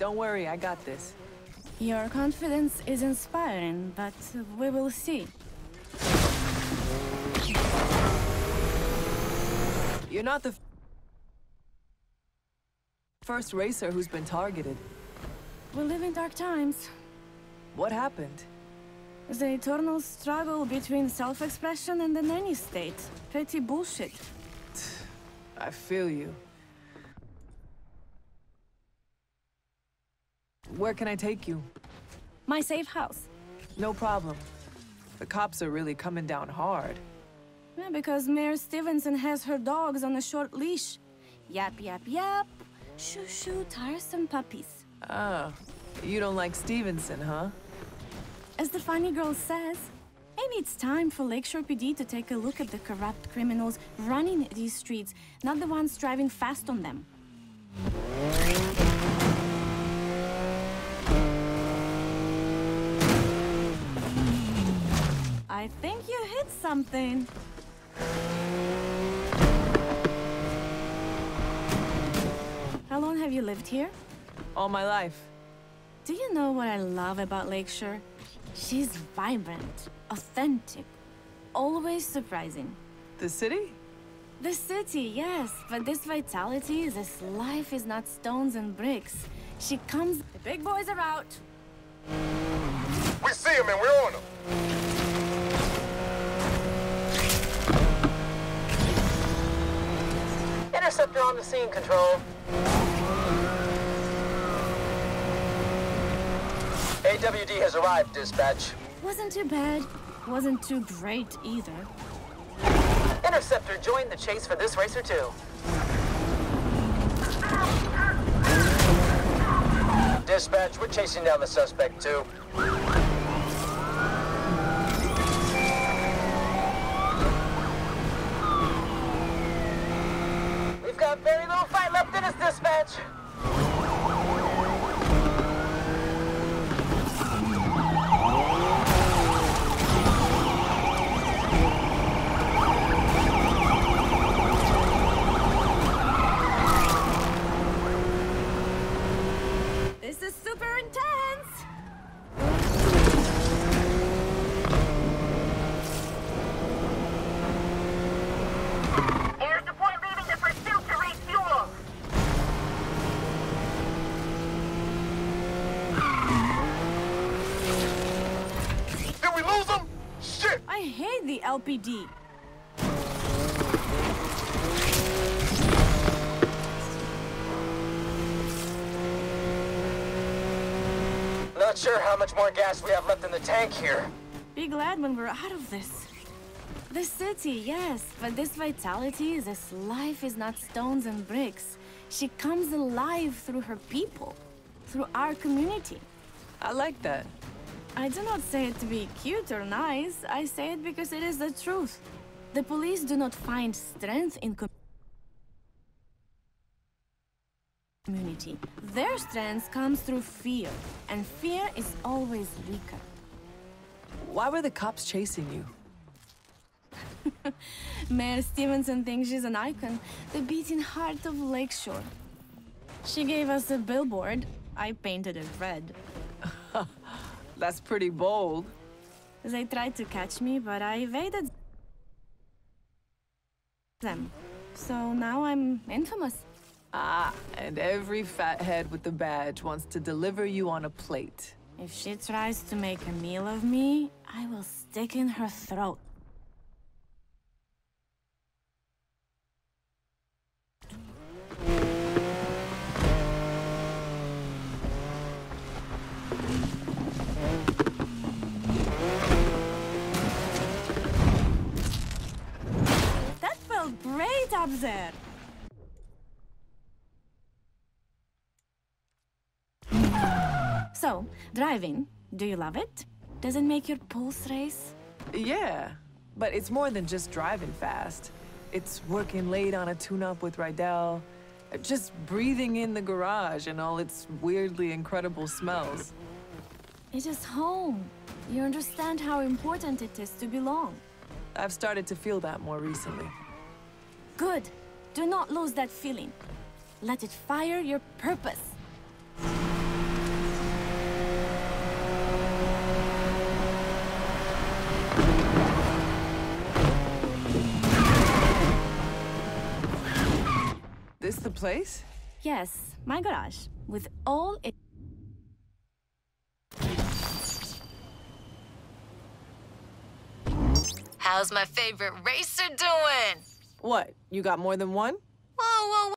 Don't worry, I got this. Your confidence is inspiring, but we will see. You're not the first racer who's been targeted. We live in dark times. What happened? The eternal struggle between self-expression and the nanny state. Petty bullshit. I feel you. Where can I take you? My safe house. No problem. The cops are really coming down hard. Yeah, because Mayor Stevenson has her dogs on a short leash. Yap, yap, yap. Shoo, shoo, tiresome puppies. Ah, you don't like Stevenson, huh? As the funny girl says, maybe it's time for Lakeshore PD to take a look at the corrupt criminals running these streets, not the ones driving fast on them. Think you hit something. How long have you lived here? All my life. Do you know what I love about Lakeshore? She's vibrant, authentic, always surprising. The city? The city, yes, but this vitality, this life is not stones and bricks. She comes. The big boys are out. On the scene, Control. AWD has arrived, dispatch. Wasn't too bad. Wasn't too great either. Interceptor joined the chase for this racer too. Dispatch, we're chasing down the suspect too. Got very little fight left in us, dispatch. This is super intense! Here's the point leading the pursuit to refuel. Did we lose him? Shit! I hate the LPD. Not sure how much more gas we have left in the tank here. Be glad when we're out of this. The city, yes, but this vitality, this life is not stones and bricks. She comes alive through her people, through our community. I like that. I do not say it to be cute or nice. I say it because it is the truth. The police do not find strength in community. Their strength comes through fear, and fear is always weaker. Why were the cops chasing you? Mayor Stevenson thinks she's an icon, the beating heart of Lakeshore. She gave us a billboard. I painted it red. That's pretty bold. They tried to catch me, but I evaded them. So now I'm infamous. Ah, and every fathead with the badge wants to deliver you on a plate. If she tries to make a meal of me, I will stick in her throat. There. So, driving, do you love it? Does it make your pulse race? Yeah, but it's more than just driving fast. It's working late on a tune-up with Rydell, just breathing in the garage and all its weirdly incredible smells. It is home. You understand how important it is to belong. I've started to feel that more recently good. Do not lose that feeling. Let it fire your purpose. This the place? Yes, my garage. With all it... How's my favorite racer doing? What, you got more than one? Whoa, whoa, whoa.